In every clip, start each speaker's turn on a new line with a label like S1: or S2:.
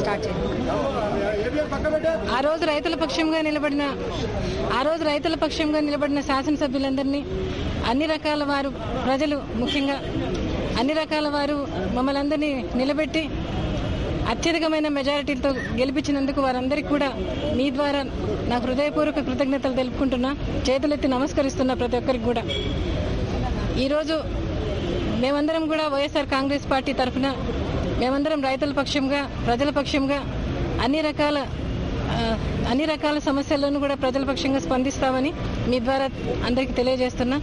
S1: Start చేయండి ఆ రోజు రైతుల పక్షంగా నిలబడిన ఆ రోజు రైతుల పక్షంగా నిలబడిన శాసనసభ్యులందరినీ అన్ని రకాల వారు ప్రజలు ముఖ్యంగా అన్ని రకాల వారు మమ్మల్ని అందరినీ నిలబెట్టి అత్యధికమైన మెజారిటీతో గెలిపించినందుకు వారందరికీ కూడా మీ ద్వారా నా హృదయపూర్వక కృతజ్ఞతలు తెలుపుకుంటున్నా. చేతులెత్తి నమస్కరిస్తున్నా ప్రతి ఒక్కరికి కూడా. ఈరోజు మేమందరం కూడా వైఎస్ఆర్ కాంగ్రెస్ పార్టీ తరఫున మేమందరం రైతుల పక్షంగా ప్రజల పక్షంగా అన్ని రకాల అన్ని రకాల సమస్యలను కూడా ప్రజల పక్షంగా స్పందిస్తామని మీ ద్వారా అందరికీ తెలియజేస్తున్నా.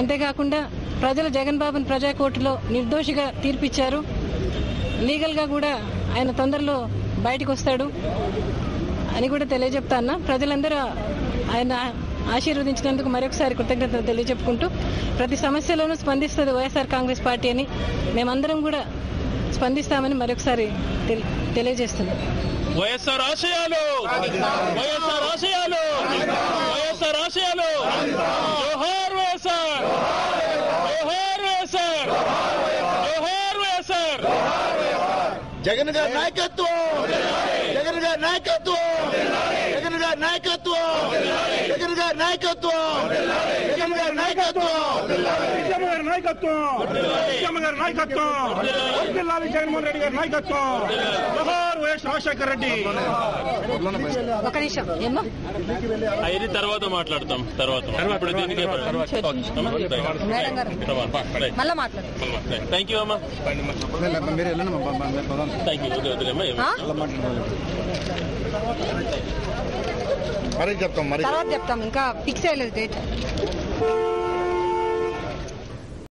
S1: అంతేకాకుండా ప్రజలు జగన్ బాబును ప్రజా కోర్టులో నిర్దోషిగా తీర్పిచ్చారు. లీగల్గా కూడా ఆయన తొందరలో బయటకు వస్తాడు అని కూడా తెలియజెప్తాను ప్రజలందరూ ఆయన ఆశీర్వదించినందుకు మరొకసారి కృతజ్ఞతలు తెలియజెప్పుకుంటూ ప్రతి సమస్యలోనూ స్పందిస్తుంది వైఎస్ఆర్ కాంగ్రెస్ పార్టీ అని మేమందరం కూడా స్పందిస్తామని మరొకసారి తెలి- తెలియజేస్తున్నాం.
S2: వైఎస్ఆర్ ఆశయాలు! వైఎస్ఆర్ ఆశయాలు! వైఎస్ఆర్ ఆశయాలు! జోహార్ వైఎస్ఆర్! జోహార్ వైఎస్ఆర్! జోహార్ వైఎస్ఆర్!
S3: జగన్ గారి నాయకత్వం! జగన్ గారి నాయకత్వం! జగన్ గారి నాయకత్వం! జగన్ గారి నాయకత్వం! జగన్ గారి నాయకత్వం!
S4: గారి నాయకత్వం! గారి నాయకత్వం! వర్ధిల్లాలి జగన్మోహన్ రెడ్డి గారి నాయకత్వం! జోహార్ వైఎస్ రాజశేఖర రెడ్డి!
S1: ఒక నిమిషం.
S2: అయిన తర్వాత మాట్లాడతాం. తర్వాత
S1: మళ్ళా మాట్లాడు
S2: థ్యాంక్ యూ అమ్మా.
S3: మీరు
S2: థ్యాంక్ యూ?
S3: మరీ చెప్తాం మరి
S1: తర్వాత చెప్తాం. ఇంకా ఫిక్స్ అయ్యలేదు డేట్